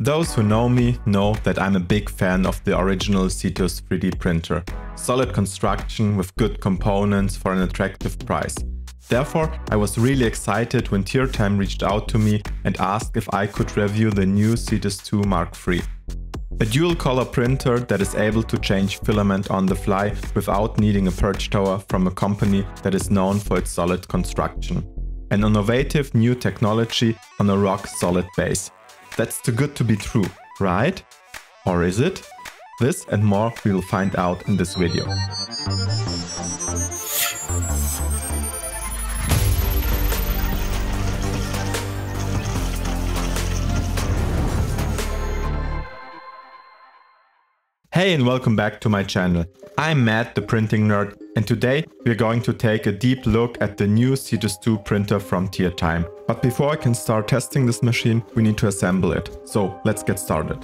Those who know me know that I'm a big fan of the original Cetus 3D printer. Solid construction with good components for an attractive price. Therefore, I was really excited when Tiertime reached out to me and asked if I could review the new Cetus 2 Mark III. A dual color printer that is able to change filament on the fly without needing a purge tower from a company that is known for its solid construction. An innovative new technology on a rock solid base. That's too good to be true, right? Or is it? This and more we will find out in this video. Hey and welcome back to my channel. I'm Matt the printing nerd and today we're going to take a deep look at the new Cetus 2 printer from Tiertime. But before I can start testing this machine we need to assemble it. So let's get started.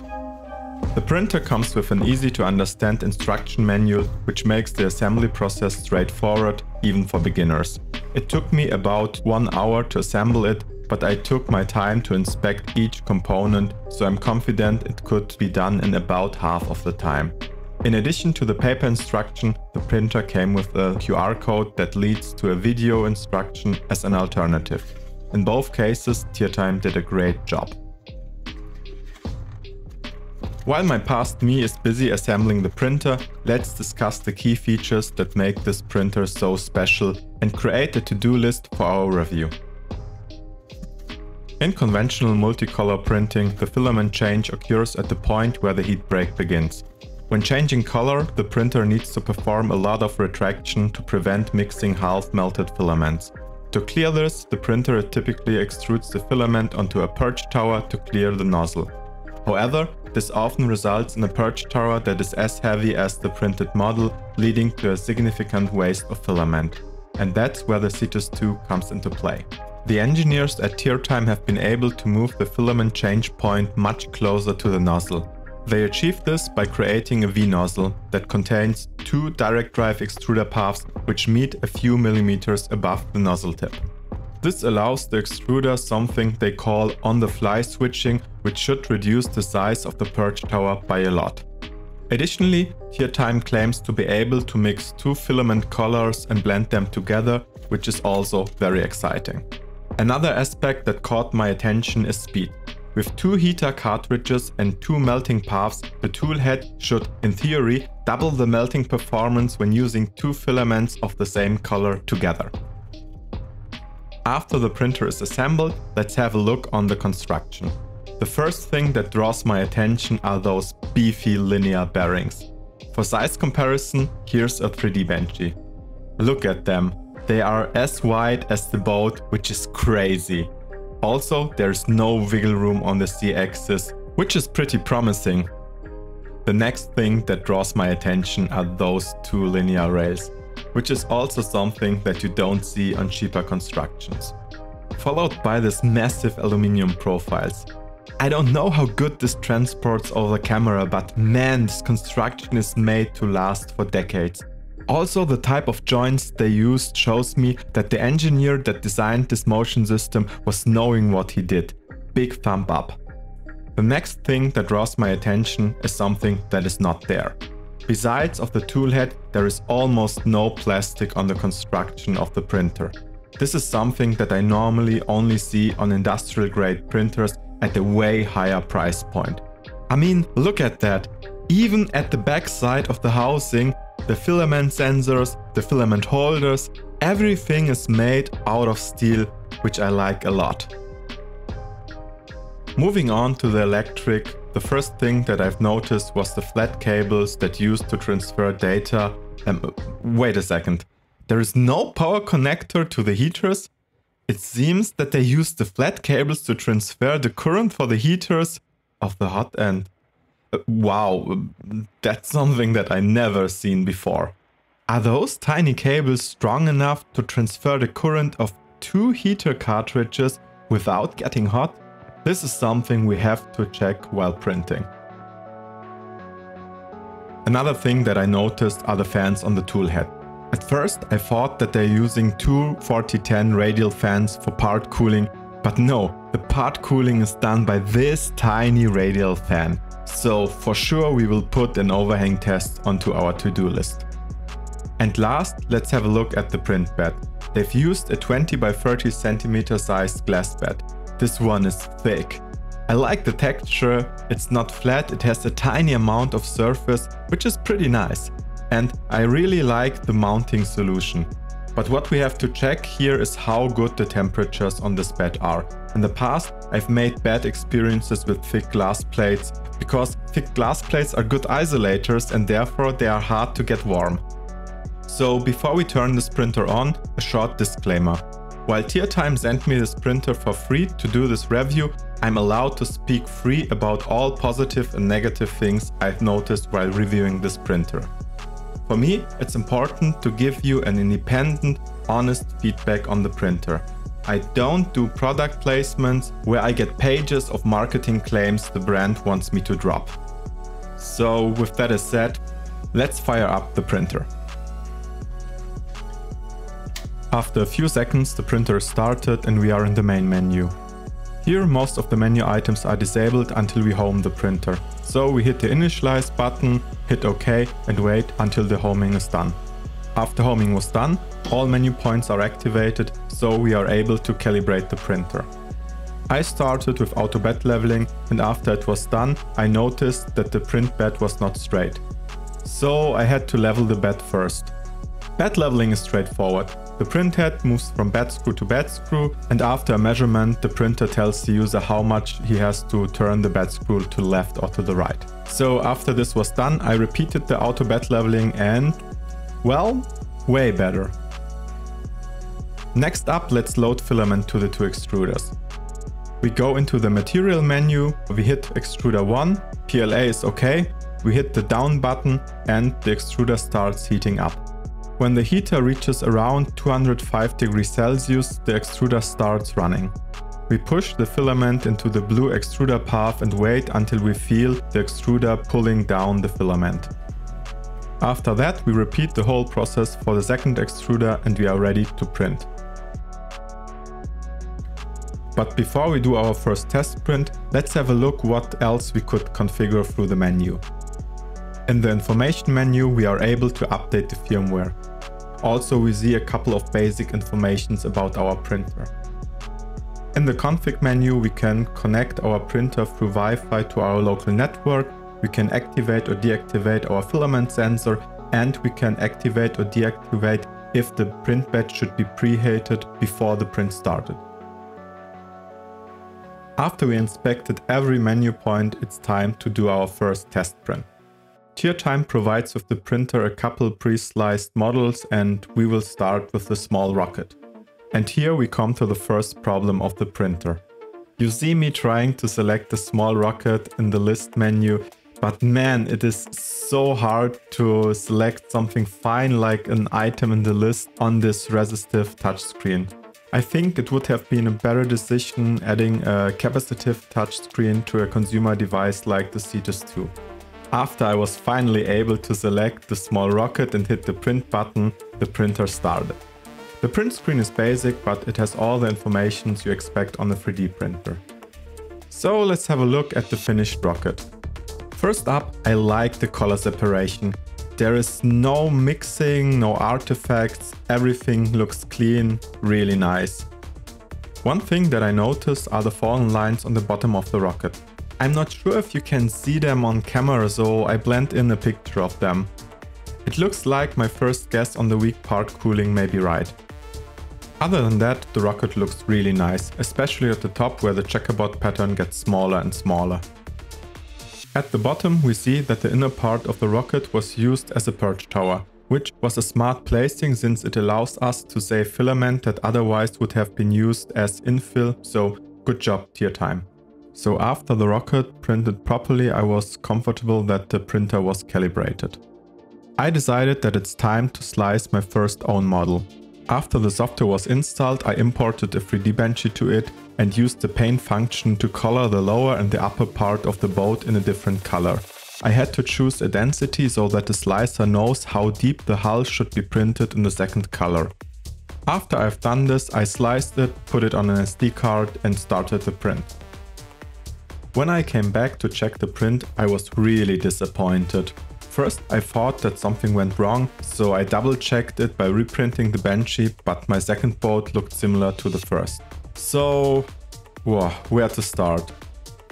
The printer comes with an easy to understand instruction manual which makes the assembly process straightforward even for beginners. It took me about one hour to assemble it but I took my time to inspect each component, so I'm confident it could be done in about half of the time. In addition to the paper instruction, the printer came with a QR code that leads to a video instruction as an alternative. In both cases, Tiertime did a great job. While my past me is busy assembling the printer, let's discuss the key features that make this printer so special and create a to-do list for our review. In conventional multicolor printing, the filament change occurs at the point where the heat break begins. When changing color, the printer needs to perform a lot of retraction to prevent mixing half-melted filaments. To clear this, the printer typically extrudes the filament onto a purge tower to clear the nozzle. However, this often results in a purge tower that is as heavy as the printed model, leading to a significant waste of filament. And that's where the Cetus 2 comes into play. The engineers at Tiertime have been able to move the filament change point much closer to the nozzle. They achieved this by creating a V-nozzle that contains two direct drive extruder paths which meet a few millimeters above the nozzle tip. This allows the extruder something they call on-the-fly switching which should reduce the size of the purge tower by a lot. Additionally, Tiertime claims to be able to mix two filament colors and blend them together, which is also very exciting. Another aspect that caught my attention is speed. With two heater cartridges and two melting paths, the tool head should, in theory, double the melting performance when using two filaments of the same color together. After the printer is assembled, let's have a look on the construction. The first thing that draws my attention are those beefy linear bearings. For size comparison, here's a 3D Benchy. Look at them, they are as wide as the boat, which is crazy. Also, there's no wiggle room on the Z-axis, which is pretty promising. The next thing that draws my attention are those two linear rails, which is also something that you don't see on cheaper constructions. Followed by this massive aluminium profiles. I don't know how good this transports over camera, but man, this construction is made to last for decades. Also, the type of joints they used shows me that the engineer that designed this motion system was knowing what he did. Big thumb up. The next thing that draws my attention is something that is not there. Besides of the toolhead, there is almost no plastic on the construction of the printer. This is something that I normally only see on industrial grade printers at a way higher price point. I mean, look at that. Even at the back side of the housing, the filament sensors, the filament holders, everything is made out of steel, which I like a lot. Moving on to the electric, the first thing that I've noticed was the flat cables that used to transfer data. Um, wait a second, there is no power connector to the heaters? It seems that they use the flat cables to transfer the current for the heaters of the hot end. Wow, that's something that I never seen before. Are those tiny cables strong enough to transfer the current of two heater cartridges without getting hot? This is something we have to check while printing. Another thing that I noticed are the fans on the tool head. At first I thought that they're using two 4010 radial fans for part cooling, But no, the part cooling is done by this tiny radial fan. So for sure we will put an overhang test onto our to-do list. And last, let's have a look at the print bed. They've used a 20 by 30 centimeter sized glass bed. This one is thick. I like the texture, it's not flat, it has a tiny amount of surface, which is pretty nice. And I really like the mounting solution. But what we have to check here is how good the temperatures on this bed are. In the past, I've made bad experiences with thick glass plates because thick glass plates are good isolators and therefore they are hard to get warm. So before we turn this printer on, a short disclaimer. While Tiertime sent me this printer for free to do this review, I'm allowed to speak free about all positive and negative things I've noticed while reviewing this printer. For me, it's important to give you an independent, honest feedback on the printer. I don't do product placements where I get pages of marketing claims the brand wants me to drop. So with that said, let's fire up the printer. After a few seconds the printer started and we are in the main menu. Here most of the menu items are disabled until we home the printer. So we hit the initialize button, hit OK and wait until the homing is done. After homing was done, all menu points are activated so we are able to calibrate the printer. I started with auto bed leveling and after it was done I noticed that the print bed was not straight. So I had to level the bed first. Bed leveling is straightforward. The print head moves from bed screw to bed screw and after a measurement the printer tells the user how much he has to turn the bed screw to the left or to the right. So after this was done I repeated the auto bed leveling and well, way better. Next up let's load filament to the two extruders. We go into the material menu, we hit extruder 1, PLA is ok, we hit the down button and the extruder starts heating up. When the heater reaches around 205 degrees Celsius, the extruder starts running. We push the filament into the blue extruder path and wait until we feel the extruder pulling down the filament. After that, we repeat the whole process for the second extruder and we are ready to print. But before we do our first test print, let's have a look what else we could configure through the menu. In the information menu, we are able to update the firmware. Also, we see a couple of basic informations about our printer. In the config menu, we can connect our printer through Wi-Fi to our local network, we can activate or deactivate our filament sensor, and we can activate or deactivate if the print bed should be preheated before the print started. After we inspected every menu point, it's time to do our first test print. Tiertime provides with the printer a couple pre-sliced models and we will start with the small rocket. And here we come to the first problem of the printer. You see me trying to select the small rocket in the list menu, but man, it is so hard to select something fine like an item in the list on this resistive touchscreen. I think it would have been a better decision adding a capacitive touchscreen to a consumer device like the Cetus 2. After I was finally able to select the small rocket and hit the print button, the printer started. The print screen is basic, but it has all the information you expect on a 3D printer. So let's have a look at the finished rocket. First up, I like the color separation. There is no mixing, no artifacts, everything looks clean, really nice. One thing that I noticed are the fallen lines on the bottom of the rocket. I'm not sure if you can see them on camera so I blend in a picture of them. It looks like my first guess on the weak part cooling may be right. Other than that, the rocket looks really nice, especially at the top where the checkerboard pattern gets smaller and smaller. At the bottom we see that the inner part of the rocket was used as a purge tower, which was a smart placing since it allows us to save filament that otherwise would have been used as infill, so good job Tiertime. So after the rocket printed properly, I was comfortable that the printer was calibrated. I decided that it's time to slice my first own model. After the software was installed, I imported a 3D Benchy to it and used the paint function to color the lower and the upper part of the boat in a different color. I had to choose a density so that the slicer knows how deep the hull should be printed in the second color. After I've done this, I sliced it, put it on an SD card and started the print. When I came back to check the print, I was really disappointed. First, I thought that something went wrong, so I double checked it by reprinting the Benchy, but my second boat looked similar to the first. So, whoa, where to start?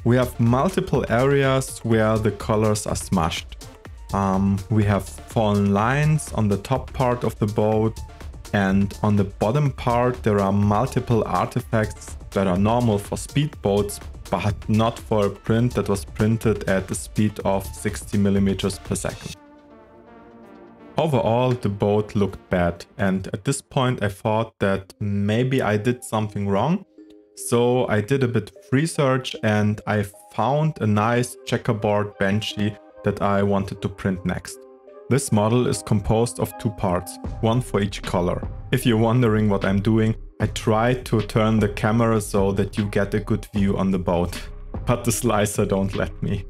We have multiple areas where the colors are smashed. Um, we have fallen lines on the top part of the boat, and on the bottom part there are multiple artifacts that are normal for speedboats but not for a print that was printed at the speed of 60 millimeters per second. Overall the boat looked bad and at this point I thought that maybe I did something wrong. So I did a bit of research and I found a nice checkerboard Benchy that I wanted to print next. This model is composed of two parts, one for each color. If you're wondering what I'm doing, I tried to turn the camera so that you get a good view on the boat, but the slicer don't let me.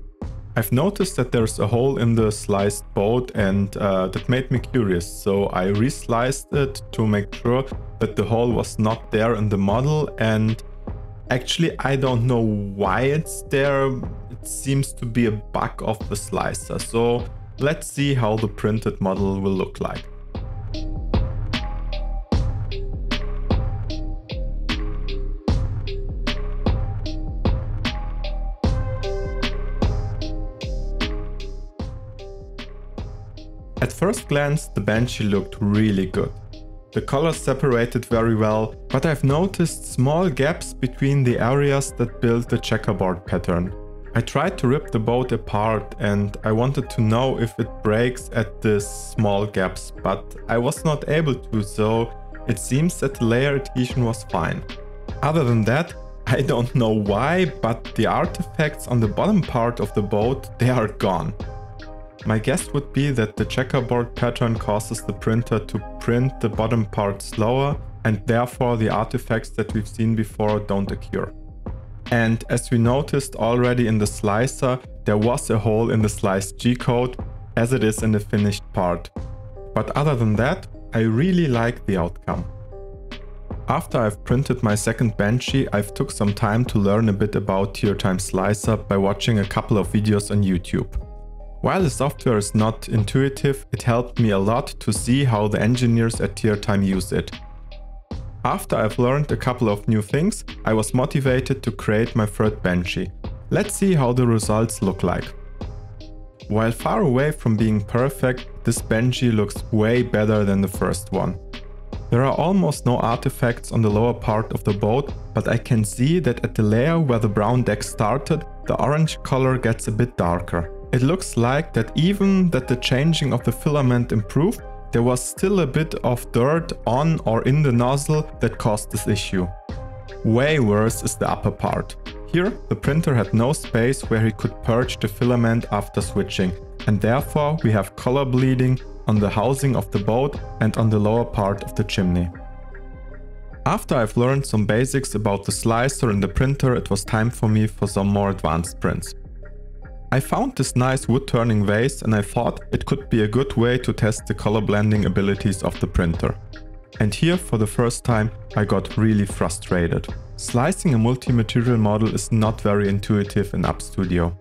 I've noticed that there's a hole in the sliced boat and uh, that made me curious, so I resliced it to make sure that the hole was not there in the model. And actually I don't know why it's there, it seems to be a bug of the slicer, so Let's see how the printed model will look like. At first glance, the Benchy looked really good. The colors separated very well, but I've noticed small gaps between the areas that build the checkerboard pattern. I tried to rip the boat apart and I wanted to know if it breaks at the small gaps, but I was not able to, so it seems that the layer adhesion was fine. Other than that, I don't know why, but the artifacts on the bottom part of the boat, they are gone. My guess would be that the checkerboard pattern causes the printer to print the bottom part slower and therefore the artifacts that we've seen before don't occur. And as we noticed already in the slicer, there was a hole in the sliced G-code as it is in the finished part. But other than that, I really like the outcome. After I've printed my second Benchy, I've took some time to learn a bit about Tiertime Slicer by watching a couple of videos on YouTube. While the software is not intuitive, it helped me a lot to see how the engineers at Tiertime use it after I've learned a couple of new things, I was motivated to create my third Benchy. Let's see how the results look like. While far away from being perfect, this Benchy looks way better than the first one. There are almost no artifacts on the lower part of the boat, but I can see that at the layer where the brown deck started, the orange color gets a bit darker. It looks like that even that the changing of the filament improved, there was still a bit of dirt on or in the nozzle that caused this issue. Way worse is the upper part. Here, the printer had no space where he could purge the filament after switching, and therefore we have color bleeding on the housing of the boat and on the lower part of the chimney. After I've learned some basics about the slicer and the printer, it was time for me for some more advanced prints. I found this nice wood turning vase and I thought it could be a good way to test the color blending abilities of the printer. And here for the first time I got really frustrated. Slicing a multi-material model is not very intuitive in UP Studio.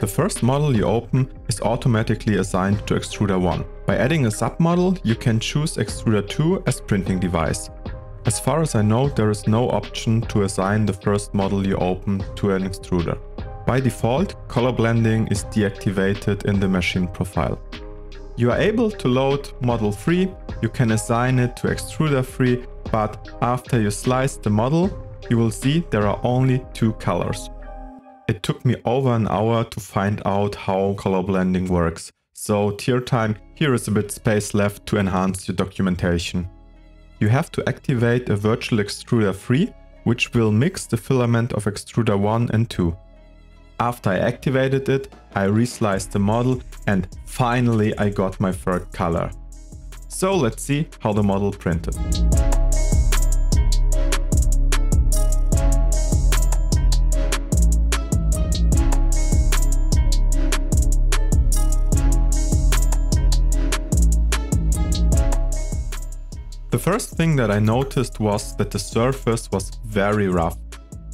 The first model you open is automatically assigned to Extruder 1. By adding a submodel, you can choose Extruder 2 as printing device. As far as I know, there is no option to assign the first model you open to an extruder. By default, color blending is deactivated in the machine profile. You are able to load model 3, you can assign it to extruder 3, but after you slice the model, you will see there are only two colors. It took me over an hour to find out how color blending works, so Tiertime, here is a bit space left to enhance your documentation. You have to activate a virtual extruder 3, which will mix the filament of extruder 1 and 2. After I activated it, I resliced the model and finally I got my third color. So let's see how the model printed. The first thing that I noticed was that the surface was very rough.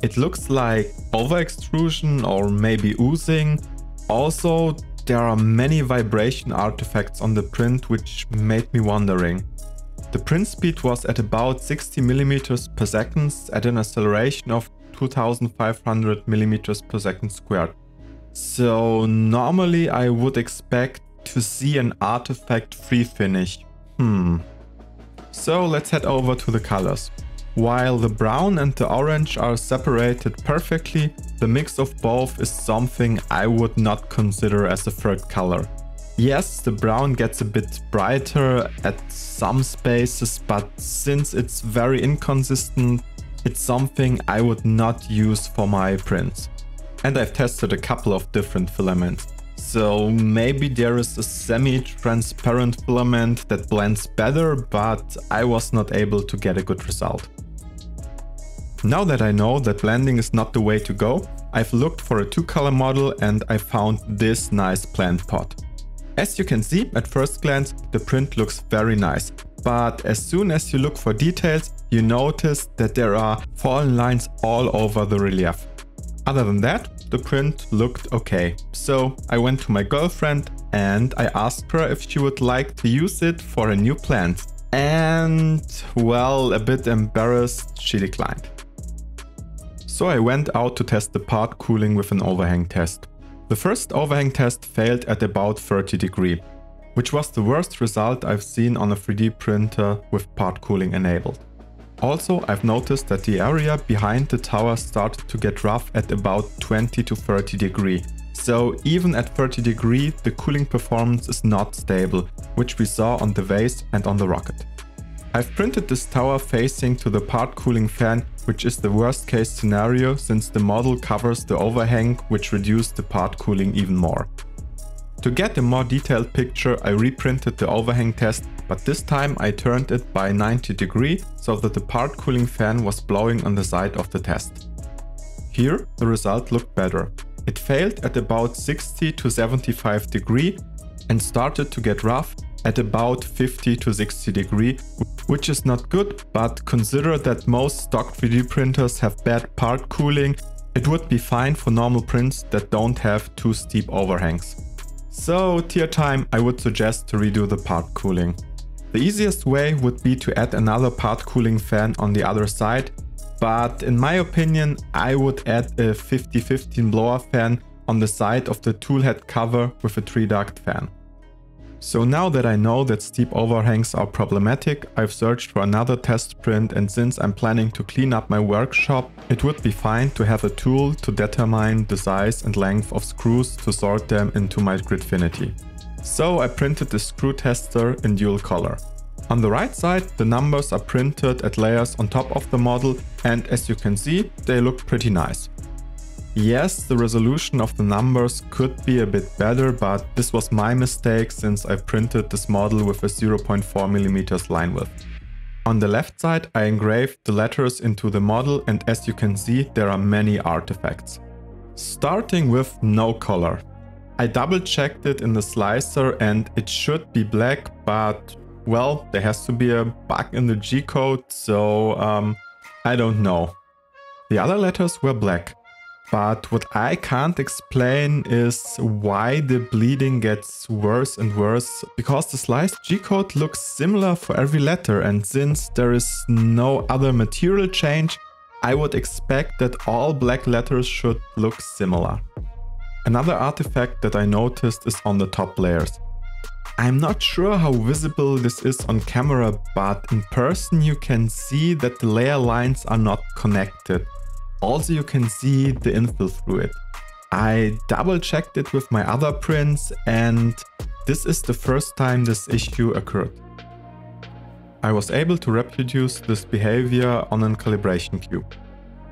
It looks like over extrusion or maybe oozing. Also, there are many vibration artifacts on the print which made me wondering. The print speed was at about 60 mm per second at an acceleration of 2500 mm per second squared. So normally I would expect to see an artifact free finish. Hmm. So let's head over to the colors. While the brown and the orange are separated perfectly, the mix of both is something I would not consider as a third color. Yes, the brown gets a bit brighter at some spaces, but since it's very inconsistent, it's something I would not use for my prints. And I've tested a couple of different filaments. So maybe there is a semi-transparent filament that blends better, but I was not able to get a good result. Now that I know that blending is not the way to go, I've looked for a two color model and I found this nice plant pot. As you can see, at first glance, the print looks very nice. But as soon as you look for details, you notice that there are fallen lines all over the relief. Other than that, the print looked okay. So I went to my girlfriend and I asked her if she would like to use it for a new plant. And, well, a bit embarrassed, she declined. So I went out to test the part cooling with an overhang test. The first overhang test failed at about 30 degree, which was the worst result I've seen on a 3D printer with part cooling enabled. Also, I've noticed that the area behind the tower started to get rough at about 20 to 30 degree. So even at 30 degree, the cooling performance is not stable, which we saw on the vase and on the rocket. I've printed this tower facing to the part cooling fan, which is the worst case scenario since the model covers the overhang which reduced the part cooling even more. To get a more detailed picture I reprinted the overhang test, but this time I turned it by 90 degree so that the part cooling fan was blowing on the side of the test. Here the result looked better. It failed at about 60 to 75 degree and started to get rough at about 50 to 60 degree, which is not good, but consider that most stock 3D printers have bad part cooling, it would be fine for normal prints that don't have too steep overhangs. So Tiertime, I would suggest to redo the part cooling. The easiest way would be to add another part cooling fan on the other side, but in my opinion, I would add a 50-15 blower fan on the side of the tool head cover with a 3 duct fan. So now that I know that steep overhangs are problematic, I've searched for another test print and since I'm planning to clean up my workshop, it would be fine to have a tool to determine the size and length of screws to sort them into my Gridfinity. So I printed the screw tester in dual color. On the right side, the numbers are printed at layers on top of the model and as you can see, they look pretty nice. Yes, the resolution of the numbers could be a bit better, but this was my mistake since I printed this model with a 0.4mm line width. On the left side I engraved the letters into the model and as you can see there are many artifacts. Starting with no color. I double checked it in the slicer and it should be black but well there has to be a bug in the G-code so um, I don't know. The other letters were black. But what I can't explain is why the bleeding gets worse and worse, because the sliced G-code looks similar for every letter and since there is no other material change, I would expect that all black letters should look similar. Another artifact that I noticed is on the top layers. I'm not sure how visible this is on camera, but in person you can see that the layer lines are not connected. Also you can see the infill through it. I double checked it with my other prints and this is the first time this issue occurred. I was able to reproduce this behavior on a calibration cube.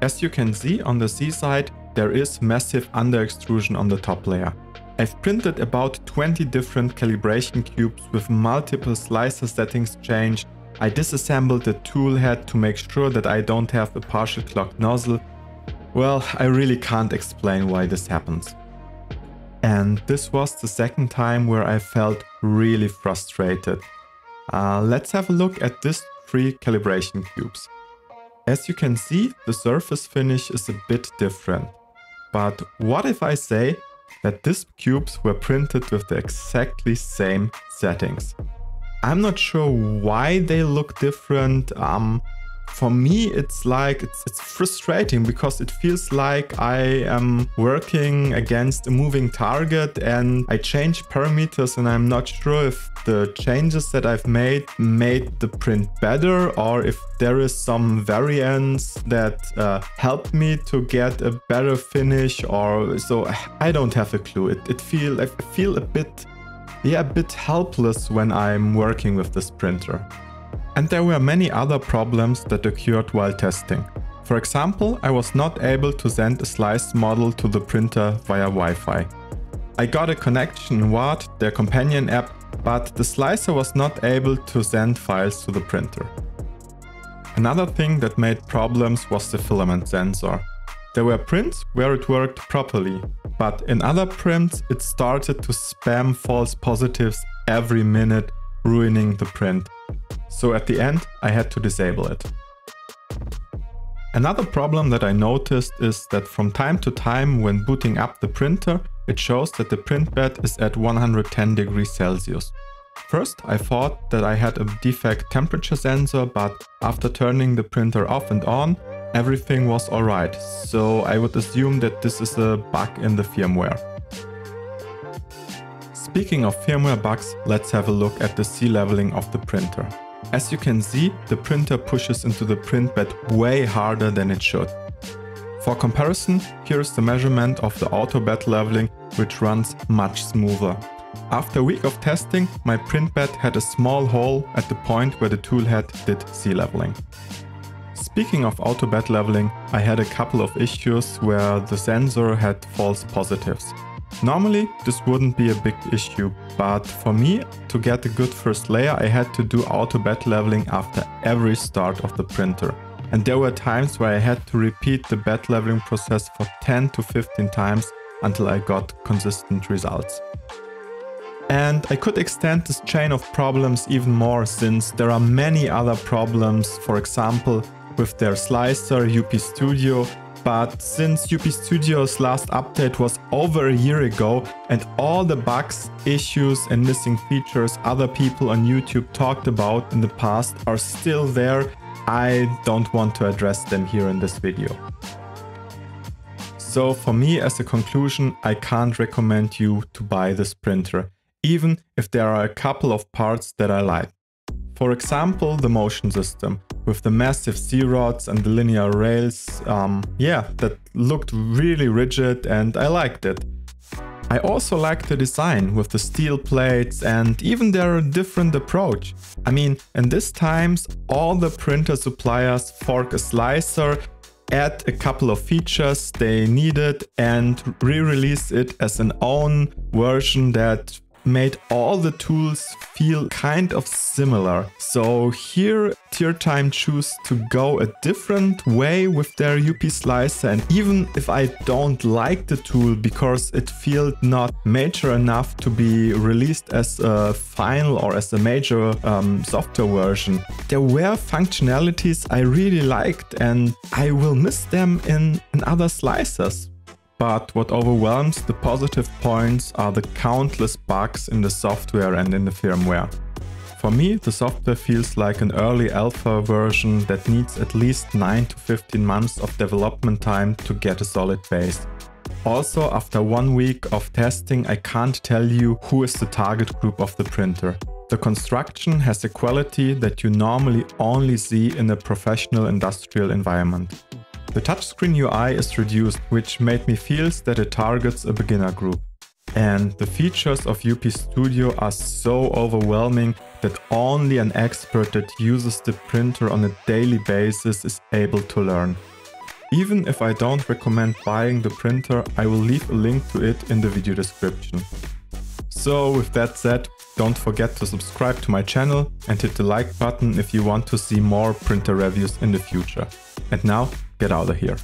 As you can see on the C side, there is massive under extrusion on the top layer. I've printed about 20 different calibration cubes with multiple slicer settings changed. I disassembled the tool head to make sure that I don't have a partial clogged nozzle well, I really can't explain why this happens. And this was the second time where I felt really frustrated. Uh, let's have a look at these three calibration cubes. As you can see, the surface finish is a bit different. But what if I say that these cubes were printed with the exactly same settings? I'm not sure why they look different. Um, for me it's like it's, it's frustrating because it feels like I am working against a moving target and I change parameters and I'm not sure if the changes that I've made made the print better or if there is some variance that uh, helped me to get a better finish or so I don't have a clue. It, it feel I feel a bit yeah, a bit helpless when I'm working with this printer. And there were many other problems that occurred while testing. For example, I was not able to send a sliced model to the printer via Wi-Fi. I got a connection in Ward, their companion app, but the slicer was not able to send files to the printer. Another thing that made problems was the filament sensor. There were prints where it worked properly, but in other prints it started to spam false positives every minute, ruining the print. So at the end, I had to disable it. Another problem that I noticed is that from time to time when booting up the printer, it shows that the print bed is at 110 degrees Celsius. First, I thought that I had a defect temperature sensor, but after turning the printer off and on, everything was alright, so I would assume that this is a bug in the firmware. Speaking of firmware bugs, let's have a look at the Z-leveling of the printer. As you can see, the printer pushes into the print bed way harder than it should. For comparison, here is the measurement of the auto bed leveling, which runs much smoother. After a week of testing, my print bed had a small hole at the point where the toolhead did Z-leveling. Speaking of auto bed leveling, I had a couple of issues where the sensor had false positives. Normally, this wouldn't be a big issue, but for me, to get a good first layer, I had to do auto bed leveling after every start of the printer. And there were times where I had to repeat the bed leveling process for 10 to 15 times until I got consistent results. And I could extend this chain of problems even more since there are many other problems, for example, with their slicer UP Studio but since UP Studio's last update was over a year ago and all the bugs, issues and missing features other people on YouTube talked about in the past are still there, I don't want to address them here in this video. So for me as a conclusion, I can't recommend you to buy this printer, even if there are a couple of parts that I like. For example, the motion system with the massive Z-rods and the linear rails. Um, yeah, that looked really rigid and I liked it. I also liked the design with the steel plates and even their different approach. I mean, in these times, all the printer suppliers fork a slicer, add a couple of features they needed and re-release it as an own version that made all the tools feel kind of similar. So here Tiertime choose to go a different way with their UP slicer and even if I don't like the tool because it feels not major enough to be released as a final or as a major um, software version, there were functionalities I really liked and I will miss them in, in other slicers. But what overwhelms the positive points are the countless bugs in the software and in the firmware. For me, the software feels like an early alpha version that needs at least 9 to 15 months of development time to get a solid base. Also, after one week of testing, I can't tell you who is the target group of the printer. The construction has a quality that you normally only see in a professional industrial environment. The touchscreen UI is reduced, which made me feel that it targets a beginner group. And the features of UP Studio are so overwhelming that only an expert that uses the printer on a daily basis is able to learn. Even if I don't recommend buying the printer, I will leave a link to it in the video description. So with that said, don't forget to subscribe to my channel and hit the like button if you want to see more printer reviews in the future. And now, get out of here.